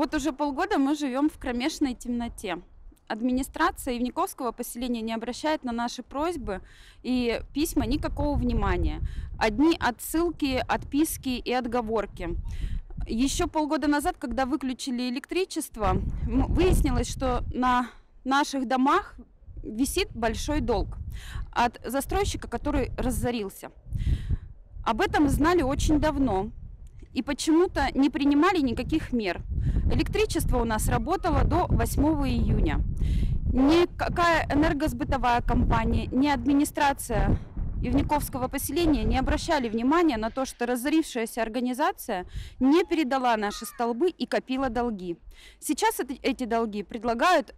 Вот уже полгода мы живем в кромешной темноте. Администрация Ивниковского поселения не обращает на наши просьбы и письма никакого внимания. Одни отсылки, отписки и отговорки. Еще полгода назад, когда выключили электричество, выяснилось, что на наших домах висит большой долг от застройщика, который разорился. Об этом знали очень давно и почему-то не принимали никаких мер. Электричество у нас работало до 8 июня. Никакая энергосбытовая компания, ни администрация Ивниковского поселения не обращали внимания на то, что разорившаяся организация не передала наши столбы и копила долги. Сейчас эти долги предлагают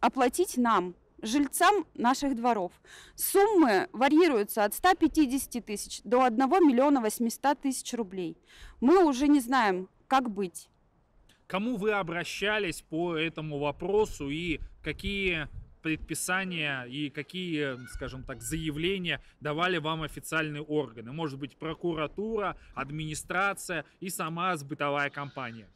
оплатить нам, жильцам наших дворов. Суммы варьируются от 150 тысяч до 1 миллиона 800 тысяч рублей. Мы уже не знаем, как быть. Кому вы обращались по этому вопросу и какие предписания и какие, скажем так, заявления давали вам официальные органы? Может быть, прокуратура, администрация и сама сбытовая компания?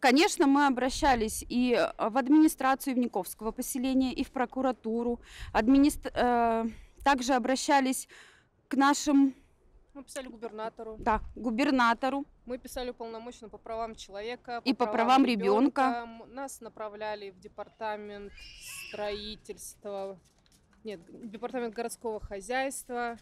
Конечно, мы обращались и в администрацию Ивниковского поселения, и в прокуратуру. Администр... Э, также обращались к нашим мы писали губернатору. Да, губернатору. Мы писали уполномоченному по правам человека. По и правам по правам ребенка. ребенка. Нас направляли в департамент строительства, нет, департамент городского хозяйства.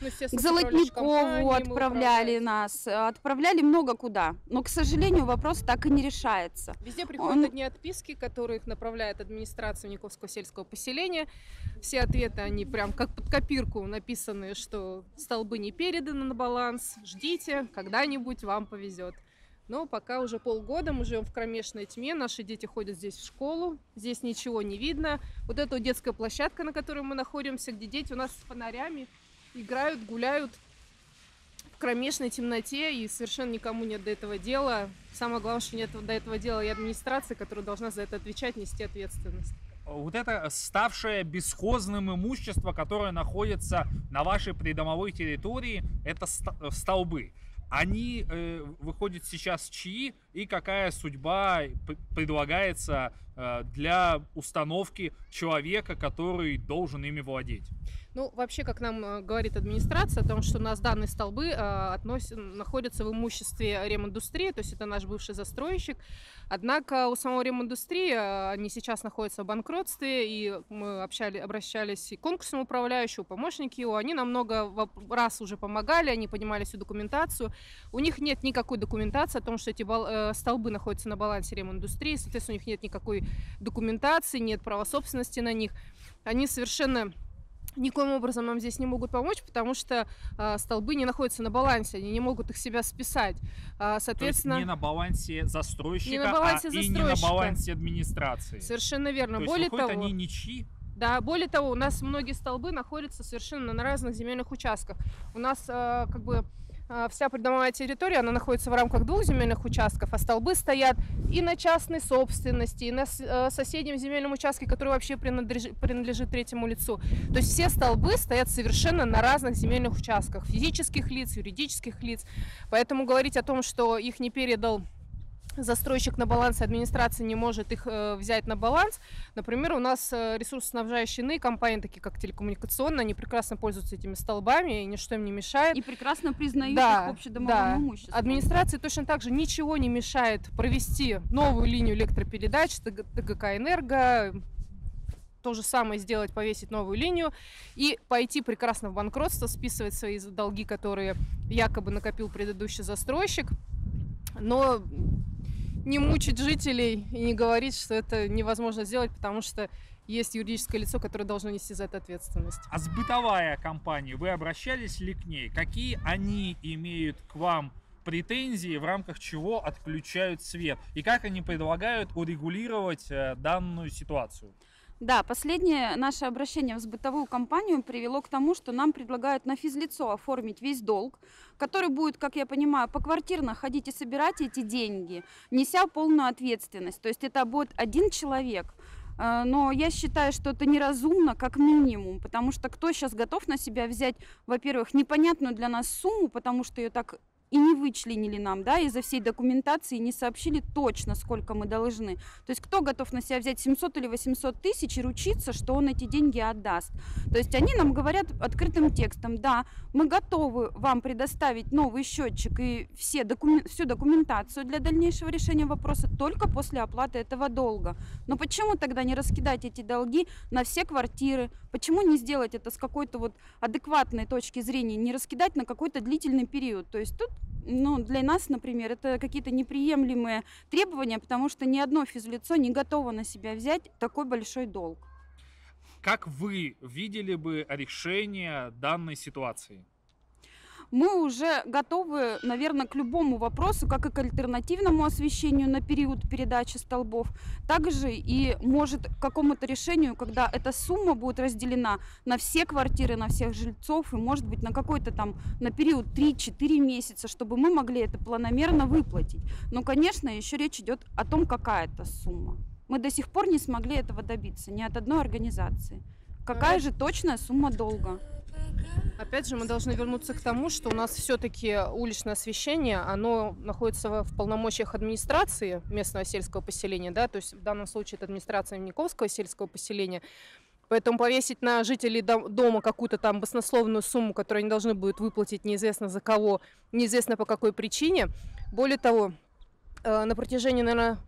Ну, к Золотникову отправляли нас, отправляли много куда. Но, к сожалению, вопрос так и не решается. Везде приходят Он... одни отписки, которые их направляет администрация Никовского сельского поселения. Все ответы, они прям как под копирку написаны, что столбы не переданы на баланс, ждите, когда-нибудь вам повезет. Но пока уже полгода мы живем в кромешной тьме, наши дети ходят здесь в школу, здесь ничего не видно. Вот эта вот детская площадка, на которой мы находимся, где дети у нас с фонарями играют, гуляют в кромешной темноте, и совершенно никому нет до этого дела. Самое главное, что нет до этого дела и администрации, которая должна за это отвечать, нести ответственность вот это ставшее бесхозным имущество, которое находится на вашей придомовой территории, это столбы. Они э, выходят сейчас чьи и какая судьба предлагается э, для установки человека, который должен ими владеть? Ну, вообще, как нам э, говорит администрация, о том, что у нас данные столбы э, относят, находятся в имуществе реминдустрии, то есть это наш бывший застройщик. Однако у самого реминдустрии э, они сейчас находятся в банкротстве, и мы общали, обращались и к конкурсному управляющему, помощники его, они нам много раз уже помогали, они понимали всю документацию. У них нет никакой документации о том, что эти столбы находятся на балансе реминдустрии, соответственно, у них нет никакой документации, нет права собственности на них. Они совершенно никоим образом нам здесь не могут помочь, потому что э, столбы не находятся на балансе, они не могут их себя списать. Э, соответственно, не на балансе застройщика, не на балансе а застройщика. и не на балансе администрации. Совершенно верно. То Более того, они ничьи? Да, более того, у нас многие столбы находятся совершенно на разных земельных участках. У нас э, как бы вся придомовая территория, она находится в рамках двух земельных участков, а столбы стоят и на частной собственности, и на э, соседнем земельном участке, который вообще принадлежит, принадлежит третьему лицу. То есть все столбы стоят совершенно на разных земельных участках, физических лиц, юридических лиц. Поэтому говорить о том, что их не передал застройщик на баланс, администрация не может их э, взять на баланс. Например, у нас э, ресурсоснабжающие иные компании, такие как телекоммуникационные, они прекрасно пользуются этими столбами, и ничто им не мешает. И прекрасно признают да, их общедомовым да. имуществом. Администрации точно так же ничего не мешает провести новую линию электропередач, ТГК «Энерго», то же самое сделать, повесить новую линию и пойти прекрасно в банкротство, списывать свои долги, которые якобы накопил предыдущий застройщик. Но не мучить жителей и не говорить, что это невозможно сделать, потому что есть юридическое лицо, которое должно нести за это ответственность. А сбытовая компания, вы обращались ли к ней? Какие они имеют к вам претензии, в рамках чего отключают свет? И как они предлагают урегулировать э, данную ситуацию? Да, последнее наше обращение в сбытовую компанию привело к тому, что нам предлагают на физлицо оформить весь долг, который будет, как я понимаю, поквартирно ходить и собирать эти деньги, неся полную ответственность. То есть это будет один человек. Э, но я считаю, что это неразумно, как минимум, потому что кто сейчас готов на себя взять, во-первых, непонятную для нас сумму, потому что ее так и не вычленили нам, да, из-за всей документации не сообщили точно, сколько мы должны. То есть кто готов на себя взять 700 или 800 тысяч и ручиться, что он эти деньги отдаст. То есть они нам говорят открытым текстом, да, мы готовы вам предоставить новый счетчик и все докумен... всю документацию для дальнейшего решения вопроса только после оплаты этого долга. Но почему тогда не раскидать эти долги на все квартиры? Почему не сделать это с какой-то вот адекватной точки зрения, не раскидать на какой-то длительный период? То есть тут ну, для нас, например, это какие-то неприемлемые требования, потому что ни одно физлицо не готово на себя взять такой большой долг. Как вы видели бы решение данной ситуации? Мы уже готовы, наверное, к любому вопросу, как и к альтернативному освещению на период передачи столбов, также и может к какому-то решению, когда эта сумма будет разделена на все квартиры, на всех жильцов, и может быть на какой-то там, на период 3-4 месяца, чтобы мы могли это планомерно выплатить. Но, конечно, еще речь идет о том, какая это сумма. Мы до сих пор не смогли этого добиться ни от одной организации. Какая же точная сумма долга? Опять же, мы должны вернуться к тому, что у нас все-таки уличное освещение, оно находится в полномочиях администрации местного сельского поселения, да, то есть в данном случае это администрация Николского сельского поселения. Поэтому повесить на жителей дома какую-то там баснословную сумму, которую они должны будут выплатить неизвестно за кого, неизвестно по какой причине. Более того, э, на протяжении, наверное,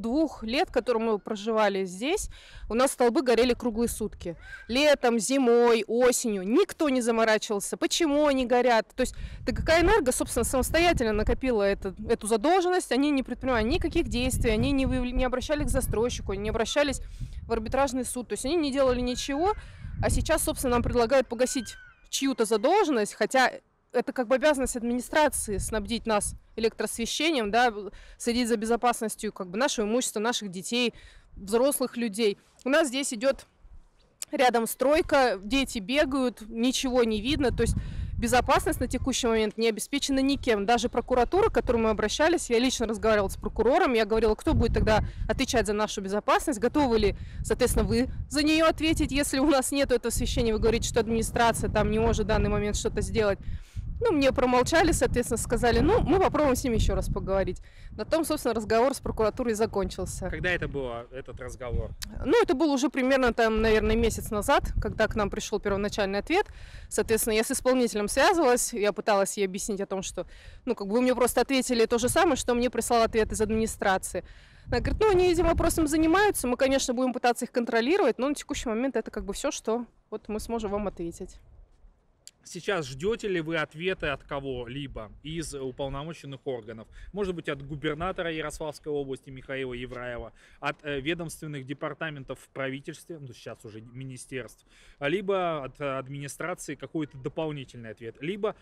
двух лет, которые мы проживали здесь, у нас столбы горели круглые сутки. Летом, зимой, осенью. Никто не заморачивался, почему они горят. То есть ТКК «Энерго», собственно, самостоятельно накопила это, эту задолженность. Они не предпринимали никаких действий, они не, выявили, не обращались к застройщику, не обращались в арбитражный суд. То есть они не делали ничего. А сейчас, собственно, нам предлагают погасить чью-то задолженность, хотя это как бы обязанность администрации снабдить нас электросвещением, да, следить за безопасностью как бы нашего имущества, наших детей, взрослых людей. У нас здесь идет рядом стройка, дети бегают, ничего не видно, то есть безопасность на текущий момент не обеспечена никем. Даже прокуратура, к которой мы обращались, я лично разговаривала с прокурором, я говорила, кто будет тогда отвечать за нашу безопасность, готовы ли, соответственно, вы за нее ответить, если у нас нет этого освещения, вы говорите, что администрация там не может в данный момент что-то сделать. Ну, мне промолчали, соответственно, сказали, ну, мы попробуем с ними еще раз поговорить. На том, собственно, разговор с прокуратурой закончился. Когда это был этот разговор? Ну, это был уже примерно, там, наверное, месяц назад, когда к нам пришел первоначальный ответ. Соответственно, я с исполнителем связывалась, я пыталась ей объяснить о том, что, ну, как бы вы мне просто ответили то же самое, что мне прислал ответ из администрации. Она говорит, ну, они этим вопросом занимаются, мы, конечно, будем пытаться их контролировать, но на текущий момент это как бы все, что вот мы сможем вам ответить. Сейчас ждете ли вы ответы от кого-либо из уполномоченных органов? Может быть, от губернатора Ярославской области Михаила Евраева, от э, ведомственных департаментов в правительстве, ну сейчас уже министерств, либо от администрации какой-то дополнительный ответ, либо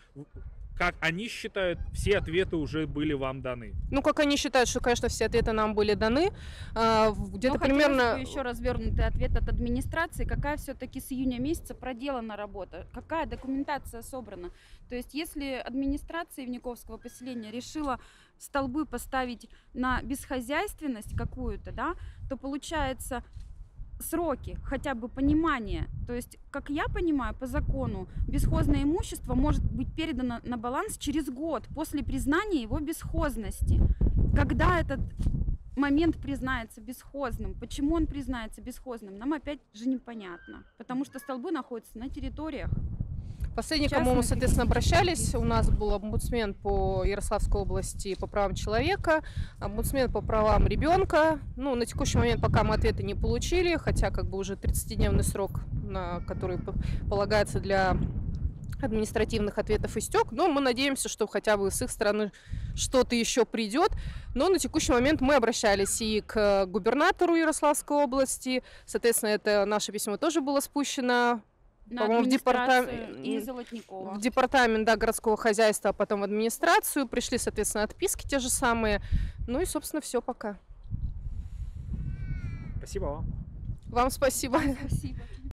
как они считают, все ответы уже были вам даны? Ну, как они считают, что, конечно, все ответы нам были даны. А, где-то ну, примерно... еще развернутый ответ от администрации. Какая все-таки с июня месяца проделана работа? Какая документация собрана? То есть, если администрация Евниковского поселения решила столбы поставить на бесхозяйственность какую-то, да, то получается сроки, хотя бы понимание. То есть, как я понимаю, по закону бесхозное имущество может быть передано на баланс через год после признания его бесхозности. Когда этот момент признается бесхозным, почему он признается бесхозным, нам опять же непонятно. Потому что столбы находятся на территориях, Последний, кому мы, соответственно, обращались, у нас был омбудсмен по Ярославской области по правам человека, омбудсмен по правам ребенка. Ну, на текущий момент пока мы ответа не получили, хотя как бы уже 30-дневный срок, на который полагается для административных ответов истек, но мы надеемся, что хотя бы с их стороны что-то еще придет. Но на текущий момент мы обращались и к губернатору Ярославской области, соответственно, это наше письмо тоже было спущено по-моему, в департамент, и Золотникова. в департамент да, городского хозяйства, а потом в администрацию. Пришли, соответственно, отписки те же самые. Ну и, собственно, все пока. Спасибо вам. Вам спасибо. Спасибо.